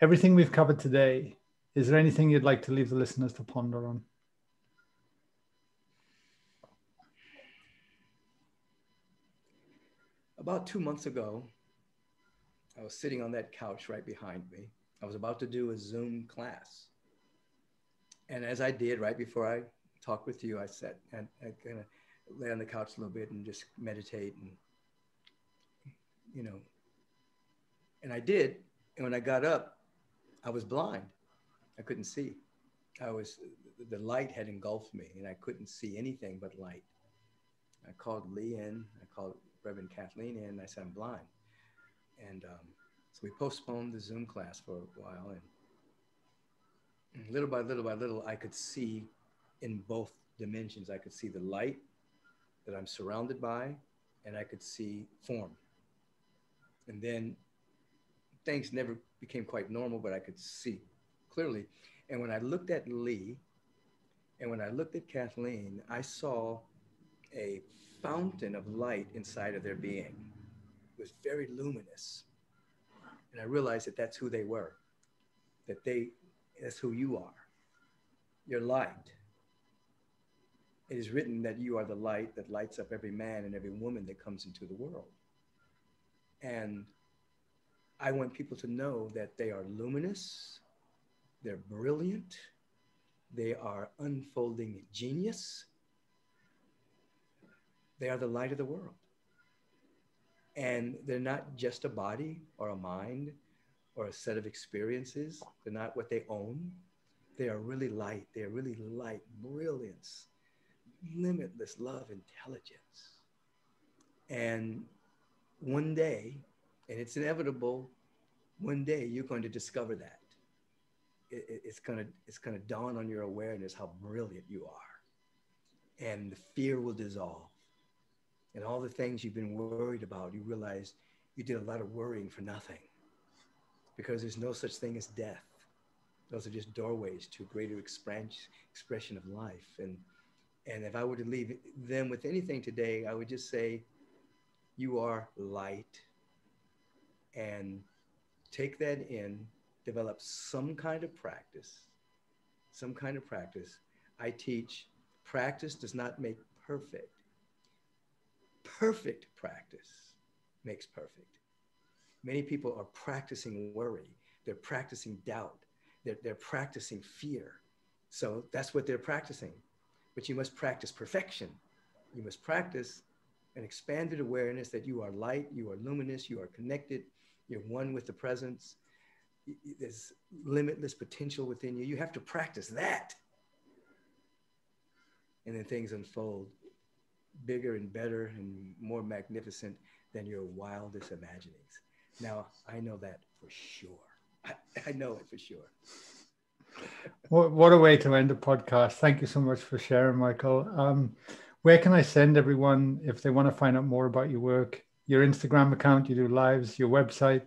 Everything we've covered today is there anything you'd like to leave the listeners to ponder on About two months ago, I was sitting on that couch right behind me. I was about to do a Zoom class. And as I did right before I talked with you, I sat and I kind of lay on the couch a little bit and just meditate and, you know, and I did. And when I got up, I was blind. I couldn't see. I was, the light had engulfed me and I couldn't see anything but light. I called Lee in, I called Reverend Kathleen in, and I said, I'm blind. And um, so we postponed the Zoom class for a while. And little by little by little, I could see in both dimensions. I could see the light that I'm surrounded by, and I could see form. And then things never became quite normal, but I could see clearly. And when I looked at Lee, and when I looked at Kathleen, I saw a fountain of light inside of their being. It was very luminous. And I realized that that's who they were, that they, that's who you are. You're light. it is written that you are the light that lights up every man and every woman that comes into the world. And I want people to know that they are luminous, they're brilliant, they are unfolding genius, they are the light of the world. And they're not just a body or a mind or a set of experiences, they're not what they own. They are really light, they are really light, brilliance limitless love, intelligence. And one day, and it's inevitable, one day you're going to discover that. It, it, it's going to it's going to dawn on your awareness how brilliant you are, and the fear will dissolve, and all the things you've been worried about, you realize you did a lot of worrying for nothing, because there's no such thing as death. Those are just doorways to a greater expression of life, and and if I were to leave them with anything today, I would just say, you are light. And take that in, develop some kind of practice, some kind of practice. I teach practice does not make perfect. Perfect practice makes perfect. Many people are practicing worry, they're practicing doubt, they're, they're practicing fear. So that's what they're practicing but you must practice perfection. You must practice an expanded awareness that you are light, you are luminous, you are connected, you're one with the presence. There's limitless potential within you. You have to practice that. And then things unfold bigger and better and more magnificent than your wildest imaginings. Now, I know that for sure. I, I know it for sure what, what a way to end a podcast. Thank you so much for sharing, Michael. Um, where can I send everyone if they want to find out more about your work? Your Instagram account, you do lives, your website?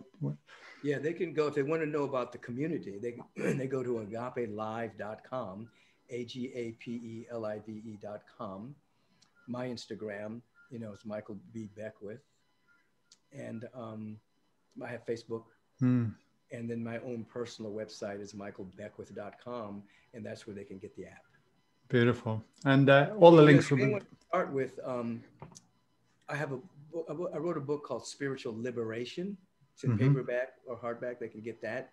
Yeah, they can go if they want to know about the community. They they go to agapelive.com, a g a p e l i v e.com. My Instagram, you know, is Michael B Beckwith, and um, I have Facebook. Hmm. And then my own personal website is michaelbeckwith.com, and that's where they can get the app. Beautiful. And uh, all the links will be. Start with. Um, I have a. I wrote a book called Spiritual Liberation. It's in mm-hmm. paperback or hardback. They can get that.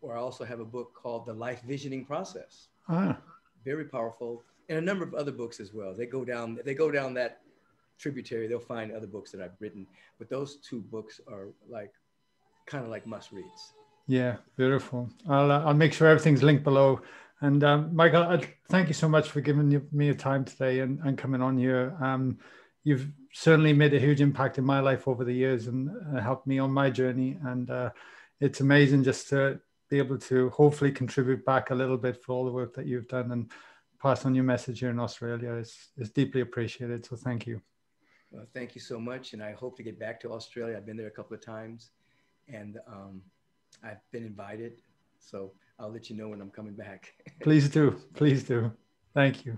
Or I also have a book called The Life Visioning Process. Ah. Very powerful, and a number of other books as well. They go down. They go down that tributary. They'll find other books that I've written, but those two books are like kind of like must reads. Yeah, beautiful. I'll uh, I'll make sure everything's linked below. And um, Michael, I'd, thank you so much for giving me your time today and, and coming on here. Um, you've certainly made a huge impact in my life over the years and uh, helped me on my journey. And uh, it's amazing just to be able to hopefully contribute back a little bit for all the work that you've done and pass on your message here in Australia is, is deeply appreciated. So thank you. Well, thank you so much. And I hope to get back to Australia. I've been there a couple of times and um, I've been invited. So I'll let you know when I'm coming back. Please do. Please do. Thank you.